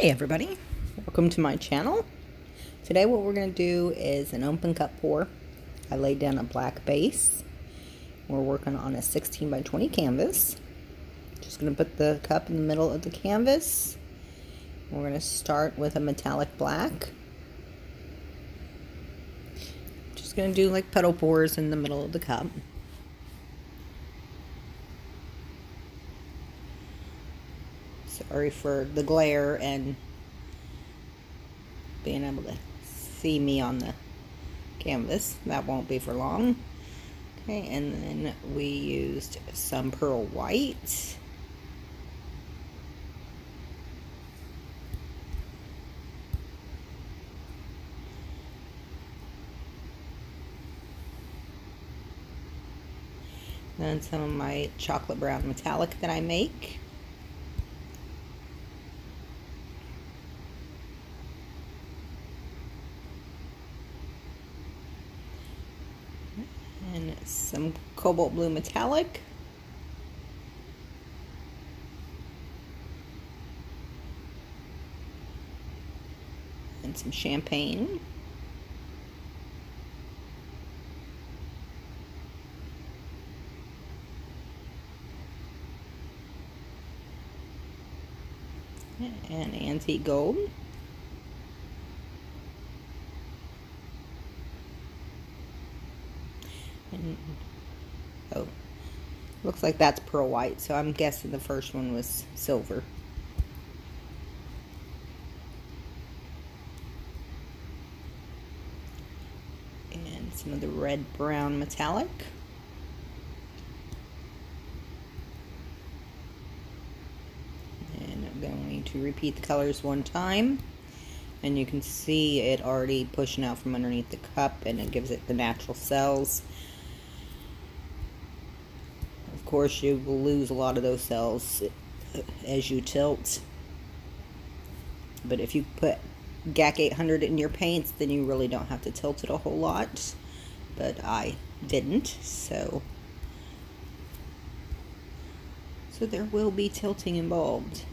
Hey everybody, welcome to my channel. Today what we're going to do is an open cup pour. I laid down a black base. We're working on a 16 by 20 canvas. Just going to put the cup in the middle of the canvas. We're going to start with a metallic black. Just going to do like petal pours in the middle of the cup. Sorry for the glare and being able to see me on the canvas. That won't be for long. Okay, and then we used some pearl white. Then some of my chocolate brown metallic that I make. and some cobalt blue metallic. And some champagne. And antique gold. And, oh, looks like that's pearl white, so I'm guessing the first one was silver. And some of the red brown metallic. And I'm going to repeat the colors one time and you can see it already pushing out from underneath the cup and it gives it the natural cells course you will lose a lot of those cells as you tilt. But if you put GAC 800 in your paints then you really don't have to tilt it a whole lot. But I didn't so. So there will be tilting involved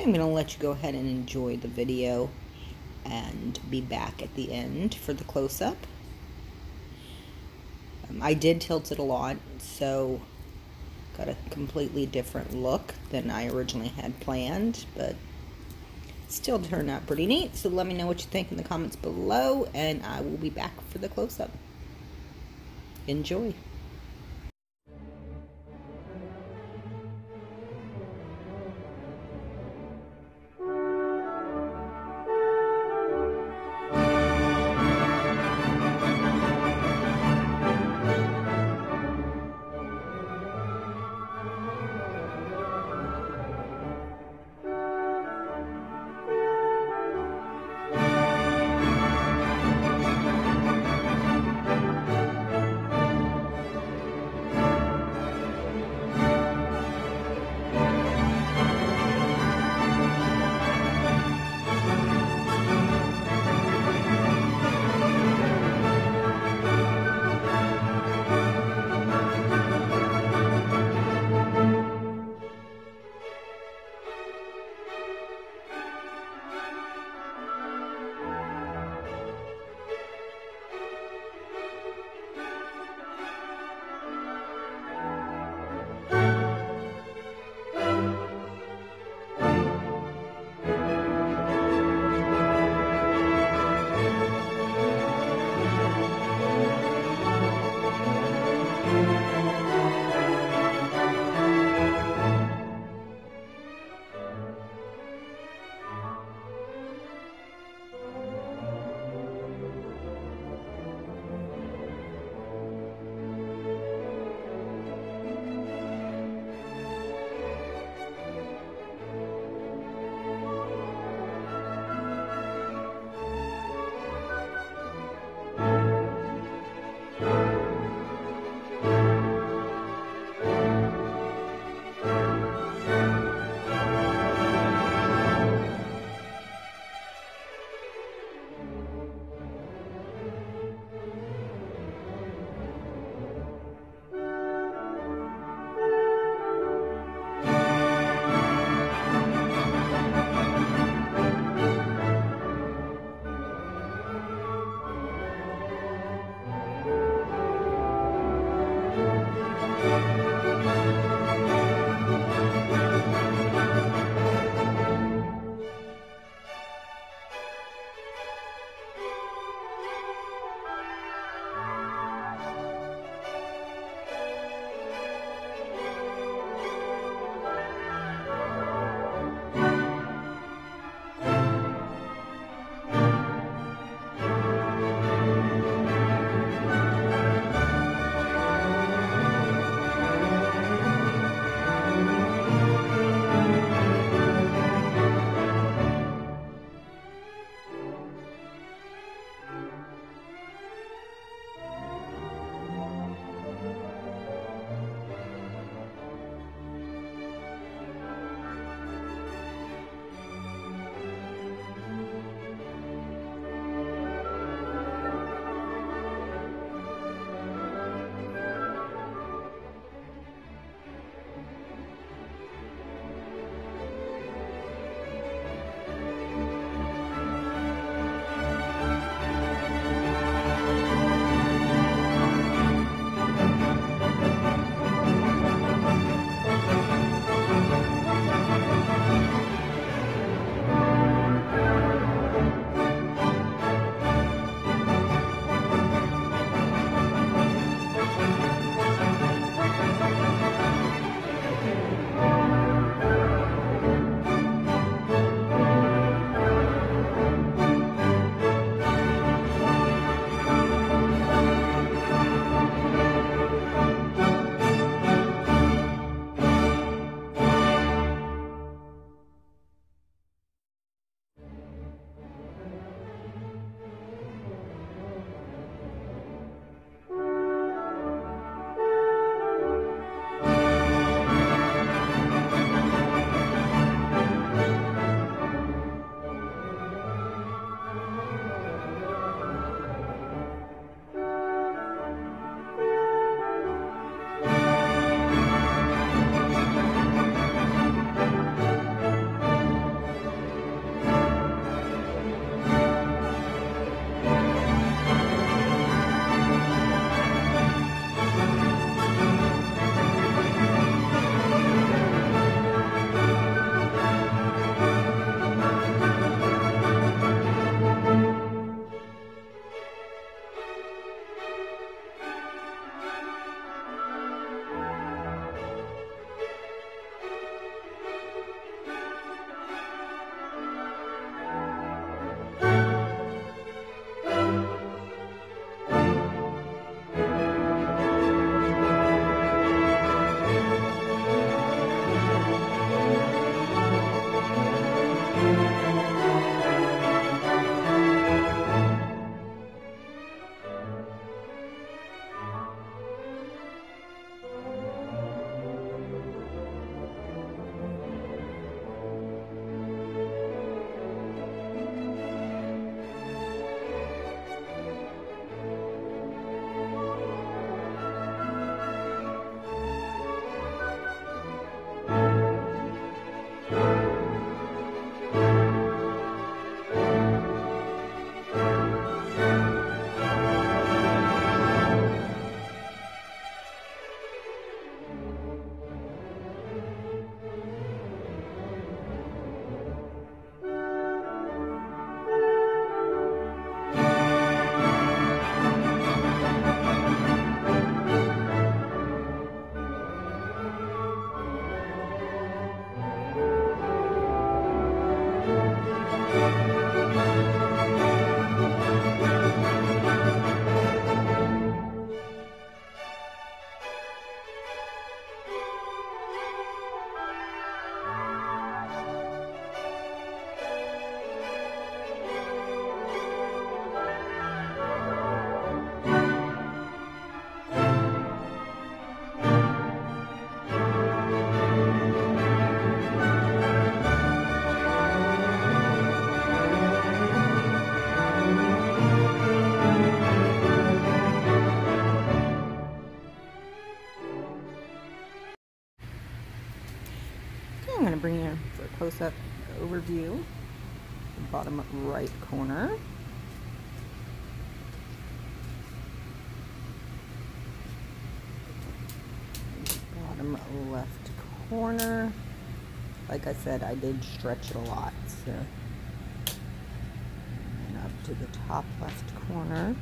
I'm going to let you go ahead and enjoy the video and be back at the end for the close-up. Um, I did tilt it a lot, so got a completely different look than I originally had planned, but still turned out pretty neat. So let me know what you think in the comments below, and I will be back for the close-up. Enjoy. Bottom right corner. Bottom left corner. Like I said, I did stretch it a lot, so and up to the top left corner.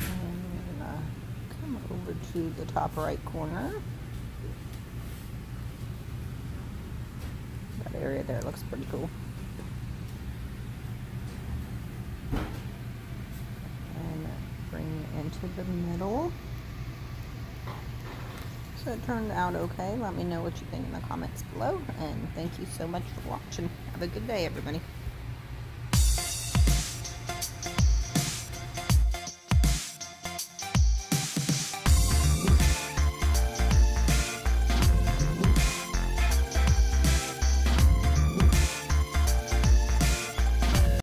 and uh, come over to the top right corner. That area there looks pretty cool. And bring into the middle. So it turned out okay. Let me know what you think in the comments below. And thank you so much for watching. Have a good day, everybody.